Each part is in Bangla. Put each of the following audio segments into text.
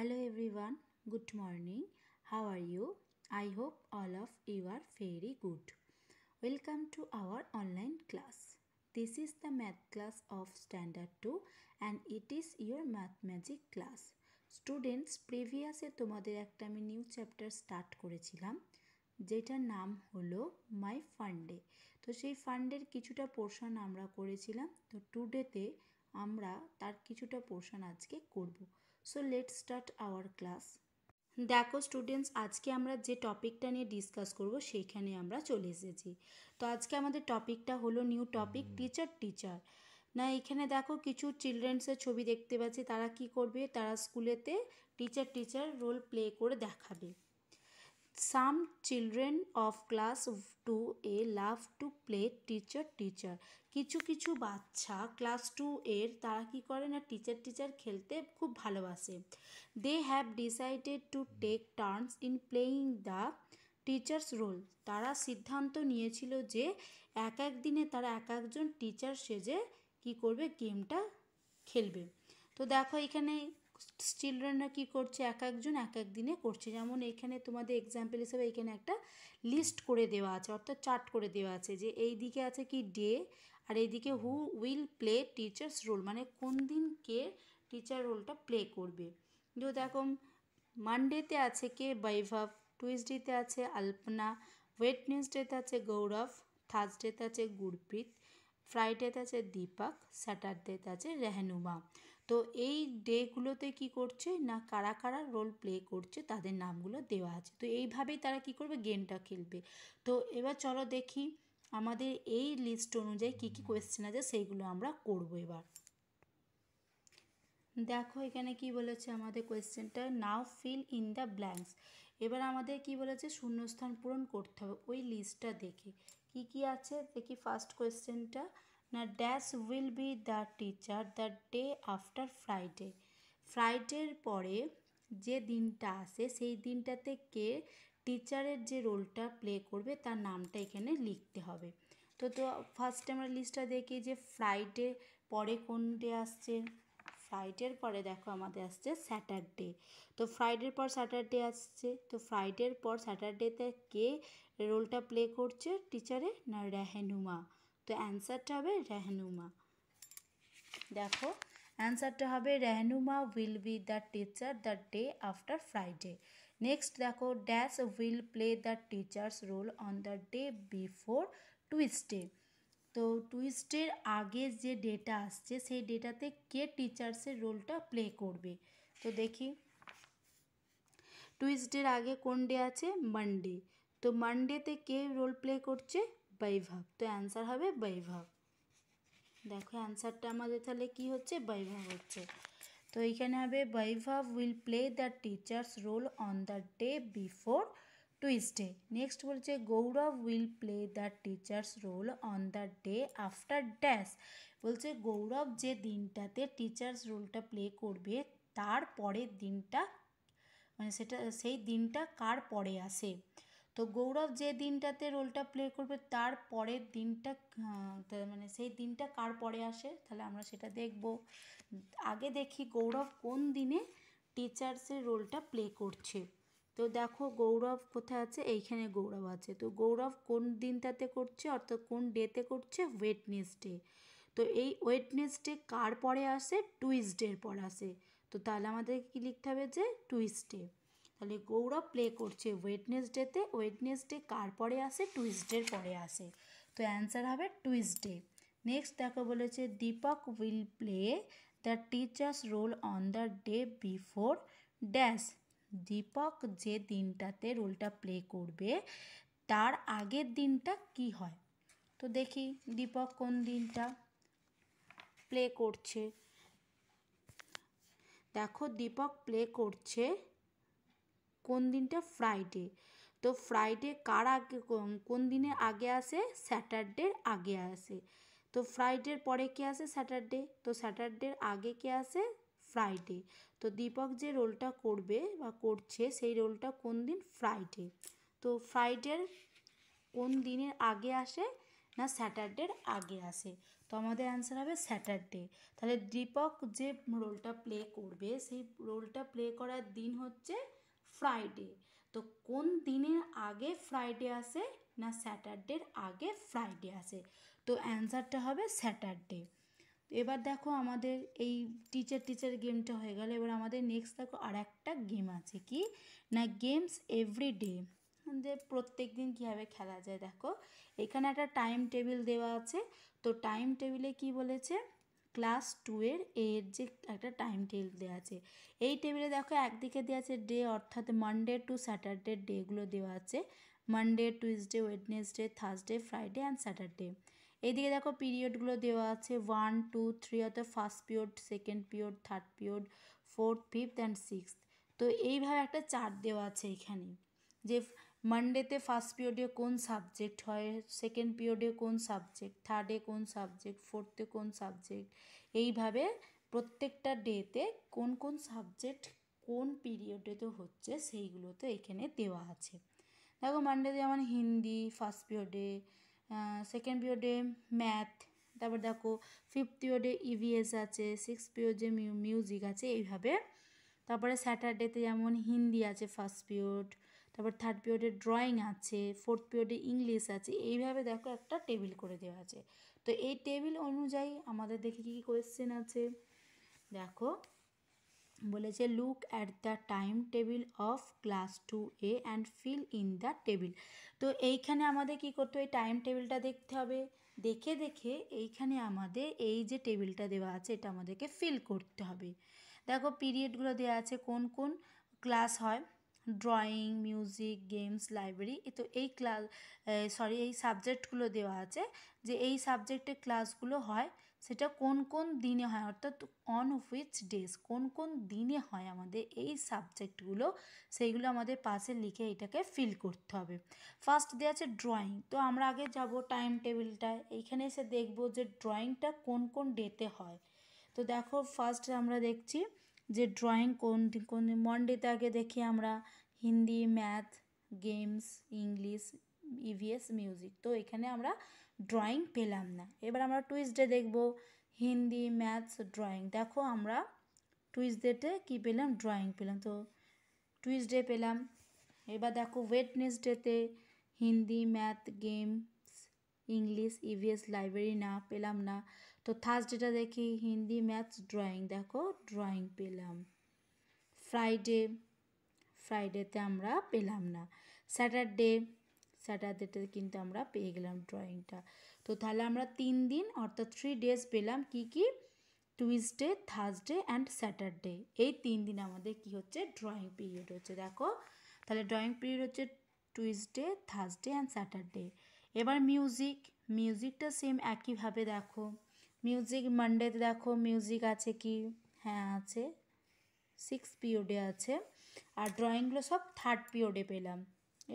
Hello everyone, good morning. How are you? I hope all of you are very good. Welcome to our online class. This is the math class of standard 2 and it is your math magic class. Students প্রিভিয়াসে তোমাদের একটা আমি নিউ চ্যাপ্টার স্টার্ট করেছিলাম যেটার নাম হলো মাই ফান্ডে তো সেই ফান্ডের কিছুটা পোর্শন আমরা করেছিলাম তো টুডেতে আমরা তার কিছুটা পোর্শন আজকে করব so let start our class দেখো স্টুডেন্টস আজকে আমরা যে টপিকটা নিয়ে ডিসকাস করব সেইখানে আমরা চলে এসেছি। তো আজকে আমাদের টপিকটা হলো নিউ টপিক টিচার টিচার না এখানে দেখো কিছু চিলড্রেন্সের ছবি দেখতে পাচ্ছি তারা কি করবে? তারা স্কুলেতে টিচার টিচার রোল প্লে করে দেখাবে। Children of class two A love to play teacher teacher কিছু কিছু বাচ্চা ক্লাস টু এর তারা কি করে না টিচার টিচার খেলতে খুব ভালোবাসে। They have decided to take turns in playing the teacher's role তারা সিদ্ধান্ত নিয়েছিল যে এক এক দিনে তারা এক একজন টিচার সেজে কি করবে গেমটা খেলবে। তো দেখো এখানে চিলড্রেনরা কি করছে? এক একজন এক এক দিনে করছে। যেমন এখানে তোমাদের এক্সাম্পল হিসেবে এখানে একটা লিস্ট করে দেওয়া আছে, অর্থাৎ চার্ট করে দেওয়া আছে যে এই দিকে আছে কি ডে আর এইদিকে who will play teacher's role মানে কোন দিন কে টিচার রোলটা প্লে করবে। যে দেখো মানডেতে আছে কে? বৈভব টুইসডেতে আছে আলপনা ওয়েডনেসডেতে আছে গৌরব থার্সডেতে আছে গুরপ্রীত ফ্রাইডেতে আছে দীপক স্যাটারডেতে আছে রেহনুমা। তো এই ডেগুলোতে কি করছে না কারা কারা রোল প্লে করছে তাদের নামগুলো দেওয়া আছে। তো এইভাবেই তারা কি করবে? গেমটা খেলবে। তো এবার চলো দেখি আমাদের এই লিস্ট অনুযায়ী কী কী কোয়েশ্চেন আছে, সেইগুলো আমরা করব এবার। দেখো এখানে কি বলেছে আমাদের কোয়েশ্চেনটা now fill in the blanks এবার আমাদের কি বলেছে? শূন্যস্থান পূরণ করতে হবে। ওই লিস্টটা দেখে। কি কি আছে? দেখি ফার্স্ট কোয়েশ্চেনটা না dash will be the teacher the day after Friday ফ্রাইডের পরে যে দিনটা আসে, সেই দিনটাতে কে টিচারের যে রোলটা প্লে করবে, তার নামটা এখানে লিখতে হবে। তো তো ফার্স্টে আমরা লিস্টটা দেখি যে ফ্রাইডে পরে কোন ডে আসছে? ফ্রাইডের পরে দেখো আমাদের আসছে স্যাটারডে তো ফ্রাইডের পর স্যাটারডে আসছে। তো ফ্রাইডের পর স্যাটারডেতে কে রোলটা প্লে করছে? টিচারে না রেহেনুমা তো অ্যান্সারটা হবে রেহনুমা দেখো অ্যান্সারটা হবে Rehnuma will be the teacher the day after Friday next দেখো dash will play the teacher's role on the day before Tuesday তো টুইসডের আগে যে ডেটা আসছে, সেই ডেটাতে কে টিচার্সের রোলটা প্লে করবে? তো দেখি। টুইসডের আগে কোন ডে আছে? মানডে তো মানডেতে কে রোল প্লে করছে? বৈভব। তো অ্যান্সার হবে বৈভব। দেখো অ্যান্সারটা আমাদের তাহলে কি হচ্ছে? বৈভব হচ্ছে। তো এইখানে হবে, Vaibhav will play the teacher's role on the day before Tuesday next বলছে, Gaurav will play the teacher's role on the day after dash বলছে, গৌরব যে দিনটাতে টিচার্স রোলটা প্লে করবে, তার পরের দিনটা মানে সেটা, সেই দিনটা কার পরে আসে? তো গৌরব যে দিনটাতে রোলটা প্লে করবে, তার পরের দিনটা মানে সেই দিনটা কার পরে আসে, তাহলে আমরা সেটা দেখব। আগে দেখি গৌরব কোন দিনে টিচার্সের রোলটা প্লে করছে। তো দেখো গৌরব কোথায় আছে? এইখানে গৌরব আছে। তো গৌরব কোন দিনটাতে করছে? অর্থাৎ কোন ডেতে করছে? ওয়েটনেসডে তো এই ওয়েটনেসডে কার পরে আসে? টুইসডের পর আসে। তো তাহলে আমাদের কি লিখতে হবে যে, টুইসডে। তাহলে গৌরব প্লে করছে ওয়েডনেসডেতে ওয়েডনেসডে কার পরে আসে? টুইসডের পরে আসে। তো অ্যান্সার হবে টুইসডে নেক্সট দেখো বলেছে Deepak will play the teacher's role on the day before dash Deepak যে দিনটাতে রোলটা প্লে করবে, তার আগের দিনটা কি হয়? তো দেখি দীপক কোন দিনটা প্লে করছে। দেখো দীপক প্লে করছে কোন দিনটা ফ্রাইডে তো ফ্রাইডে কার আগে, কোন দিনের আগে আসে? স্যাটারডের আগে আসে। তো ফ্রাইডের পরে কে আসে স্যাটারডে তো স্যাটারডের আগে কে আসে? ফ্রাইডে তো দীপক যে রোলটা করবে বা করছে, সেই রোলটা কোন দিন? ফ্রাইডে তো ফ্রাইডের কোন দিনের আগে আসে না স্যাটারডের আগে আসে? তো আমাদের অ্যান্সার হবে স্যাটারডে তাহলে দীপক যে রোলটা প্লে করবে, সেই রোলটা প্লে করার দিন হচ্ছে ফ্রাইডে তো কোন দিনের আগে ফ্রাইডে আসে না স্যাটারডের আগে ফ্রাইডে আসে? তো অ্যান্সারটা হবে স্যাটারডে এবার দেখো আমাদের এই টিচার টিচার গেমটা হয়ে গেল। এবার আমাদের নেক্সট দেখো আর একটা গেম আছে কি? না গেমস এভরি ডে যে প্রত্যেক দিন কীভাবে খেলা যায় দেখো। এখানে একটা টাইম টেবিল দেওয়া আছে। তো টাইম টেবিলে কি বলেছে? ক্লাস টু এর এর যে একটা টাইম টেবিল দেওয়া আছে। এই টেবিলে দেখো একদিকে দেওয়া আছে ডে অর্থাৎ মানডে টু স্যাটারডে ডেগুলো দেওয়া আছে। Monday Tuesday Wednesday Thursday Friday and Saturday এইদিকে দেখো পিরিয়ডগুলো দেওয়া আছে। ওয়ান টু থ্রি অর্থাৎ first period second period third period fourth fifth and sixth তো এইভাবে একটা চার্ট দেওয়া আছে এখানে। যে মানডেতে ফার্স্ট পিরিয়ডে কোন সাবজেক্ট হয়? সেকেন্ড পিরিয়ডে কোন সাবজেক্ট থার্ডে কোন সাবজেক্ট ফোর্থে কোন সাবজেক্ট এইভাবে প্রত্যেকটা ডেতে কোন কোন সাবজেক্ট কোন পিরিয়ডেতে হচ্ছে সেইগুলো তো এখানে দেওয়া আছে। দেখো মানডেতে যেমন হিন্দি ফার্স্ট পিরিয়ডে সেকেন্ড পিরিয়ডে ম্যাথ তারপর দেখো ফিফথ পিরিয়ডে ইভিএস আছে সিক্স পিরিয়ডে মিউজিক আছে, এইভাবে। তারপরে স্যাটারডেতে যেমন হিন্দি আছে ফার্স্ট পিরিয়ড তারপর থার্ড পিরিয়ডে ড্রয়িং আছে ফোর্থ পিরিয়ডে ইংলিশ আছে, এইভাবে দেখো একটা টেবিল করে দেওয়া আছে। তো এই টেবিল অনুযায়ী আমাদের দেখে কী কী কোয়েশ্চেন আছে? দেখো, বলেছে look at the time table of class two A and fill in the table তো এইখানে আমাদের কি করতে হবে? টাইম টেবিলটা দেখতে হবে। দেখে দেখে এইখানে আমাদের এই যে টেবিলটা দেওয়া আছে, এটা আমাদেরকে ফিল করতে হবে। দেখো পিরিয়ডগুলো দেওয়া আছে, কোন কোন ক্লাস হয়? ড্রয়িং মিউজিক গেমস লাইব্রেরি তো এই ক্লাস সরি এই সাবজেক্টগুলো দেওয়া আছে, যে এই সাবজেক্টের ক্লাসগুলো হয়, সেটা কোন কোন দিনে হয়, অর্থাৎ অন হুইচ ডেজ কোন কোন দিনে হয় আমাদের এই সাবজেক্টগুলো সেইগুলো আমাদের পাশে লিখে এটাকে ফিল করতে হবে। ফার্স্ট দেওয়া আছে ড্রয়িং তো আমরা আগে যাব টাইম টেবিলটায় এইখানে এসে দেখব যে ড্রয়িংটা কোন কোন ডেতে হয়। তো দেখো ফার্স্ট আমরা দেখছি যে ড্রয়িং কোন কোন মনডেতে আগে দেখি আমরা Hindi, math, games, English EVS music. তো এখানে আমরা ড্রয়িং পেলাম না। এবার আমরা টুইসডে দেখব। হিন্দি, ম্যাথস ড্রয়িং দেখো আমরা টুইসডেতে কী পেলাম? ড্রয়িং পেলাম। তো টুইসডে পেলাম। এবার দেখো ওয়েডনেসডেতে Hindi, math, games, English EVS library না পেলাম না। তো থার্সডেটা দেখি হিন্দি, ম্যাথস ড্রয়িং দেখো ড্রয়িং পেলাম। ফ্রাইডে ফ্রাইডেতে আমরা পেলাম না। স্যাটারডে স্যাটারডেতে কিন্তু আমরা পেয়ে গেলাম ড্রয়িংটা তো তাহলে আমরা তিন দিন, অর্থাৎ থ্রি ডেজ পেলাম কি কি? টুইসডে থার্সডে অ্যান্ড স্যাটারডে এই তিন দিন আমাদের কি হচ্ছে? ড্রয়িং পিরিয়ড হচ্ছে। দেখো, তাহলে ড্রয়িং পিরিয়ড হচ্ছে টুইসডে থার্সডে অ্যান্ড স্যাটারডে এবার মিউজিক মিউজিকটা সেম একইভাবে দেখো। মিউজিক মানডেতে দেখো মিউজিক আছে কি? হ্যাঁ আছে। সিক্স পিরিয়ডে আছে। আর ড্রয়িংগুলো সব থার্ড পিরিয়ডে পেলাম।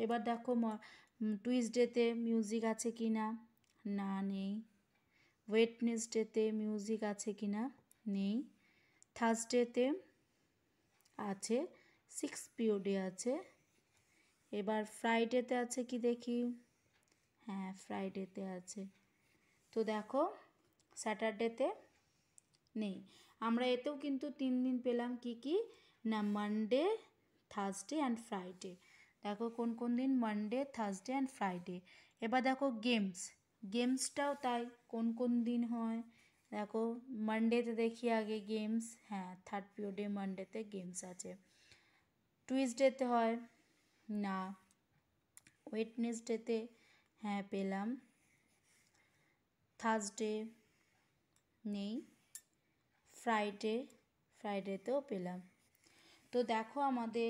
এবার দেখো টুইসডেতে মিউজিক আছে কি না না নেই। ওয়েটনেসডেতে মিউজিক আছে কি না নেই। থার্সডেতে আছে সিক্স পিরিয়ডে আছে। এবার ফ্রাইডেতে আছে কি দেখি? হ্যাঁ ফ্রাইডেতে আছে। তো দেখো স্যাটারডেতে নেই। আমরা এতেও কিন্তু তিন দিন পেলাম কি কি? না মানডে থার্সডে অ্যান্ড ফ্রাইডে দেখো কোন কোন দিন মানডে থার্সডে অ্যান্ড ফ্রাইডে এবার দেখো গেমস গেমসটাও তাই, কোন কোন দিন হয়? দেখো মানডেতে দেখি আগে গেমস হ্যাঁ থার্ড পিরিয়ডে মানডেতে গেমস আছে। টুইসডেতে হয়, না। ওয়েটনেসডেতে হ্যাঁ পেলাম। থার্সডে নেই। ফ্রাইডে ফ্রাইডেতেও পেলাম। তো দেখো আমাদের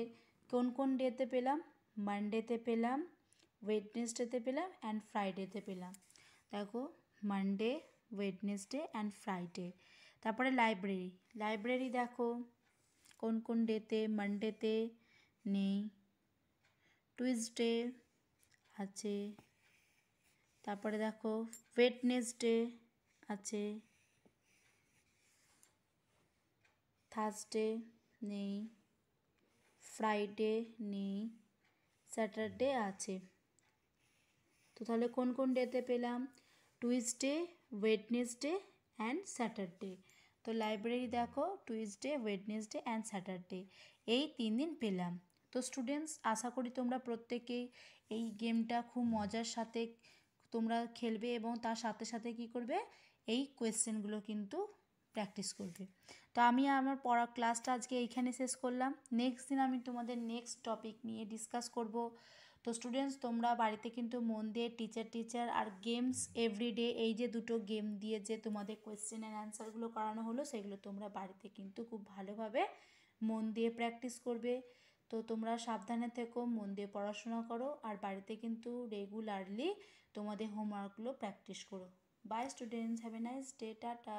কোন কোন ডেতে পেলাম? মানডেতে পেলাম ওয়েডনেসডেতে পেলাম অ্যান্ড ফ্রাইডেতে পেলাম। দেখো মানডে ওয়েডনেসডে অ্যান্ড ফ্রাইডে তারপরে লাইব্রেরি লাইব্রেরি দেখো, কোন কোন ডেতে? মানডেতে নেই। টুইসডে আছে। তারপরে দেখো ওয়েডনেসডে আছে। থার্সডে নেই। ফ্রাইডে নেই স্যাটারডে আছে। তো তাহলে কোন কোন ডেতে পেলাম? টুইসডে ওয়েডনেসডে অ্যান্ড স্যাটারডে তো লাইব্রেরি দেখো টুইসডে ওয়েডনেসডে অ্যান্ড স্যাটারডে এই তিন দিন পেলাম। তো স্টুডেন্টস আশা করি তোমরা প্রত্যেকেই এই গেমটা খুব মজার সাথে তোমরা খেলবে এবং তার সাথে সাথে কি করবে? এই কোয়েশ্চেনগুলো কিন্তু প্র্যাকটিস করবে। তো আমি আমার পড়া ক্লাসটা আজকে এইখানে শেষ করলাম। নেক্সট দিন আমি তোমাদের নেক্সট টপিক নিয়ে ডিসকাস করব। তো স্টুডেন্টস তোমরা বাড়িতে কিন্তু মন দিয়ে টিচার টিচার আর গেমস এভরিডে এই যে দুটো গেম দিয়ে যে তোমাদের কোয়েশ্চেন অ্যান্ড অ্যান্সারগুলো করানো হলো, সেগুলো তোমরা বাড়িতে কিন্তু খুব ভালোভাবে মন দিয়ে প্র্যাকটিস করবে। তো তোমরা সাবধানে থেকো, মন দিয়ে পড়াশোনা করো আর বাড়িতে কিন্তু রেগুলারলি তোমাদের হোমওয়ার্কগুলো প্র্যাকটিস করো। Bye students have a nice day tata.